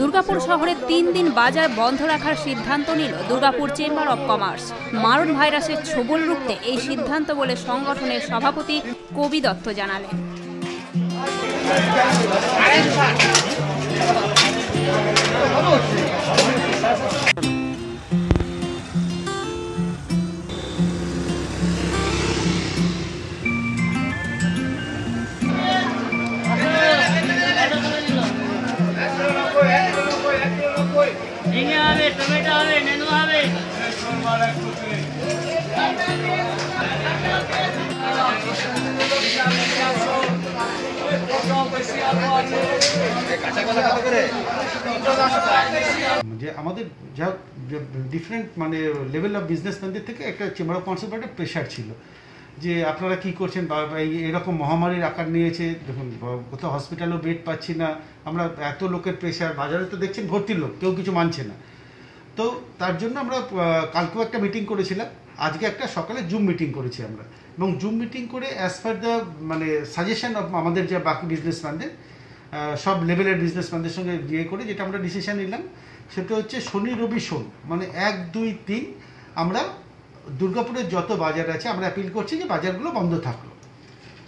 দুর্গাপুর শহরে তিন দিন বাজার বন্ধ রাখার সিদ্ধান্ত নিল দুর্গাপুর চেম্বার অব কমার্স। মারণ ভাইরাসের ছবল রুখতে এই সিদ্ধান্ত বলে সংগঠনের সভাপতি কবি দত্ত জানালেন। যে আমাদের যা ডিফারেন্ট মানে লেভেল অফ বিজনেসম্যানদের থেকে একটা চেম্বার অফ কমার্সের একটা প্রেশার ছিল যে আপনারা কি করছেন? এরকম মহামারীর আকার নিয়েছে, দেখুন কোথাও হসপিটালেও বেড পাচ্ছি না। আমরা এত লোকের প্রেশার বাজারে তো দেখছেন ভর্তি লোক, কেউ কিছু মানছে না। তো তার জন্য আমরা কালকেও একটা মিটিং করেছিলাম। আজকে একটা সকালে জুম মিটিং করেছি আমরা। এবং জুম মিটিং করে অ্যাজ পার দ্য মানে সাজেশন অফ আমাদের যে বাকি বিজনেসম্যানদের সব লেভেলের বিজনেসম্যানদের সঙ্গে বিয়ে করে যেটা আমরা ডিসিশন নিলাম, সেটা হচ্ছে শনি, রবি সোম মানে এক, দুই, তিন আমরা দুর্গাপুরের যত বাজার আছে আমরা অ্যাপিল করছি যে বাজারগুলো বন্ধ থাকল।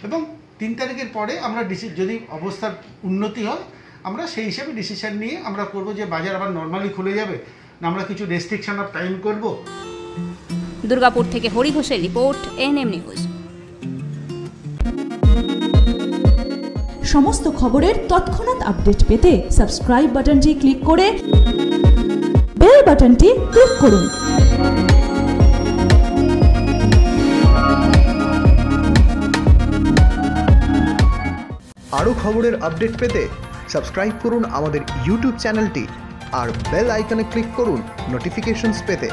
এবং তিন তারিখের পরে আমরা ডিসি- যদি অবস্থার উন্নতি হয় আমরা সেই হিসাবে ডিসিশন নিয়ে আমরা করব যে বাজার আবার নর্মালি খুলে যাবে না আমরা কিছু রেস্ট্রিকশন অফ টাইম করব। দুর্গাপুর থেকে হরি ঘোষের রিপোর্ট এনএম নিউজ। সমস্ত খবরের তৎক্ষণাৎ আপডেট পেতে সাবস্ক্রাইব বাটনটি ক্লিক করে বেল বাটনটি ক্লিক করুন। আরও খবরের আপডেট পেতে সাবস্ক্রাইব করুন আমাদের ইউটিউব চ্যানেলটি আর বেল আইকনে ক্লিক করুন নোটিফিকেশনস পেতে।